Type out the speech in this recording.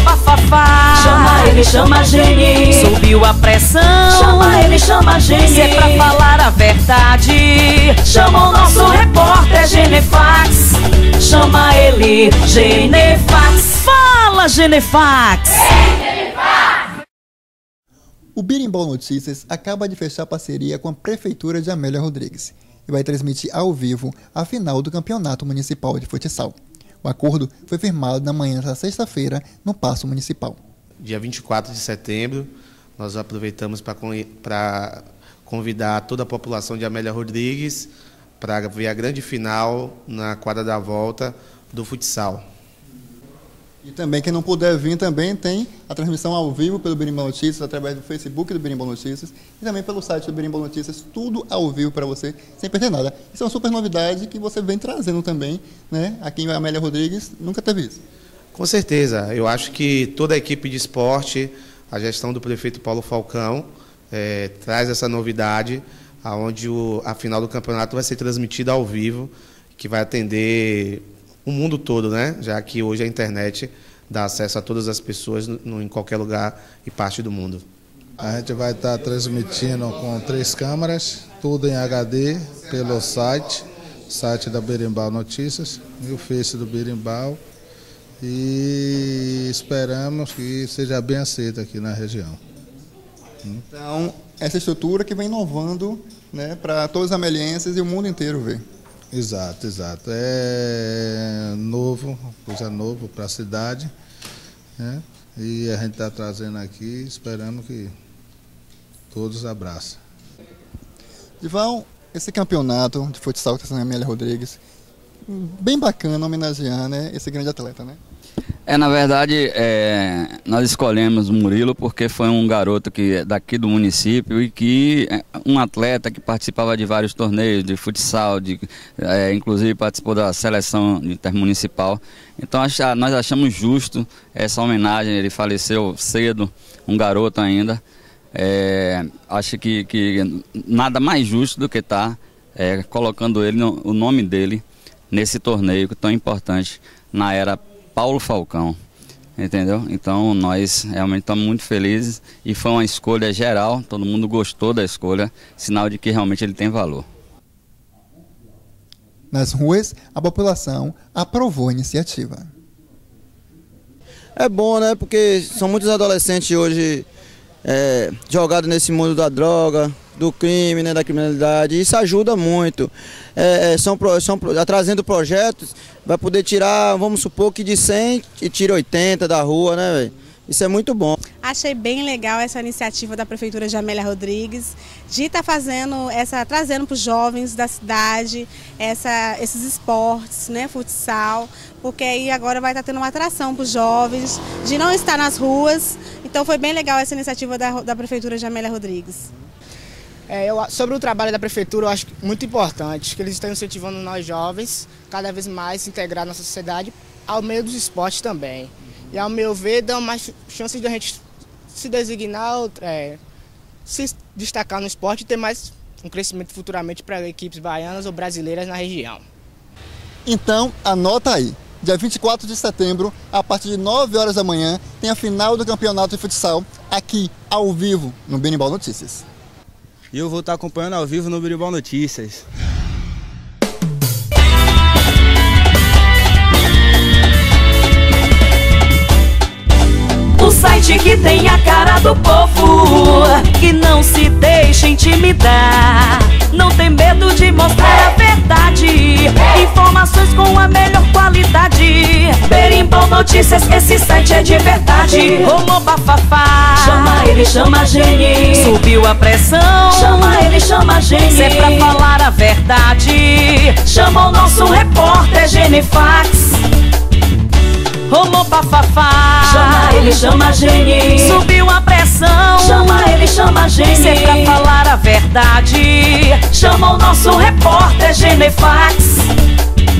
Bafafá. Chama ele, chama a Gene. Subiu a pressão. Chama ele, chama a Gene. Se é pra falar a verdade, Chama o nosso repórter Genefax. chama ele Genefax. Fala, Genefax! O Birimbau Notícias acaba de fechar parceria com a Prefeitura de Amélia Rodrigues e vai transmitir ao vivo a final do Campeonato Municipal de Futsal. O acordo foi firmado na manhã da sexta-feira no Paço Municipal. dia 24 de setembro. Nós aproveitamos para convidar toda a população de Amélia Rodrigues para ver a grande final na quadra da volta do futsal. E também quem não puder vir também tem a transmissão ao vivo pelo Berimbau Notícias, através do Facebook do Berimbau Notícias e também pelo site do Berimbau Notícias, tudo ao vivo para você, sem perder nada. Isso é uma super novidade que você vem trazendo também, né? Aqui em Amélia Rodrigues nunca teve isso. Com certeza, eu acho que toda a equipe de esporte, a gestão do prefeito Paulo Falcão, eh, traz essa novidade, aonde a final do campeonato vai ser transmitida ao vivo, que vai atender o mundo todo, né? Já que hoje a internet dá acesso a todas as pessoas no- em qualquer lugar e parte do mundo. A gente vai estar transmitindo com três câmeras, tudo em HD, pelo site, site da Berimbau Notícias e o Face do Berimbau. E esperamos que seja bem aceito aqui na região. Então, essa estrutura que vem inovando né, para todos os amelienses e o mundo inteiro ver. Exato, exato. É novo, coisa nova para a cidade. Né? E a gente está trazendo aqui, esperamos que todos abracem. Dival, esse campeonato de futsal que está sendo Amélia Rodrigues, bem bacana homenagear né, esse grande atleta, né? É, na verdade, é, nós escolhemos o Murilo porque foi um garoto que é daqui do município e que é um atleta que participava de vários torneios de futsal, de, é, inclusive participou da seleção intermunicipal. Então nós achamos justo essa homenagem. Ele faleceu cedo, um garoto ainda. É, acho que, que nada mais justo do que estar colocando ele o nome dele nesse torneio tão importante na era Paulo Falcão. Entendeu? Então nós realmente estamos muito felizes e foi uma escolha geral, todo mundo gostou da escolha, sinal de que realmente ele tem valor. Nas ruas, a população aprovou a iniciativa. É bom, né? Porque são muitos adolescentes hoje é, jogados nesse mundo da droga, do crime, né, da criminalidade. Isso ajuda muito. É, é, são, são trazendo projetos, vai poder tirar, vamos supor que de 100 e tira 80 da rua, né? Isso é muito bom. Achei bem legal essa iniciativa da Prefeitura de Amélia Rodrigues de estar fazendo essa, trazendo para os jovens da cidade essa, esses esportes, né, futsal, porque aí agora vai estar tendo uma atração para os jovens de não estar nas ruas. Então foi bem legal essa iniciativa da, da Prefeitura de Amélia Rodrigues. É, eu- sobre o trabalho da prefeitura, eu acho muito importante que eles estão incentivando nós jovens cada vez mais integrar na sociedade ao meio dos esportes também. E ao meu ver, dão mais chances de a gente se designar, é, se destacar no esporte e ter mais um crescimento futuramente para equipes baianas ou brasileiras na região. Então, anota aí. Dia 24 de setembro, a partir de 9 horas da manhã, tem a final do campeonato de futsal aqui, ao vivo, no Benimbal Notícias. E eu vou estar acompanhando ao vivo no Biribal Notícias. O site que tem a cara do povo. que não se deixa intimidar. Notícias, esse site é de verdade. Rolou bafafá. Chama ele, chama a Gene. Subiu a pressão. Chama ele, chama a Gene. Se é pra falar a verdade, Chama o nosso repórter Genefax. rolou bafafá. Chama ele, chama a Gene. Subiu a pressão. Chama ele, chama a Gene. Se é pra falar a verdade, Chama o nosso repórter Genefax.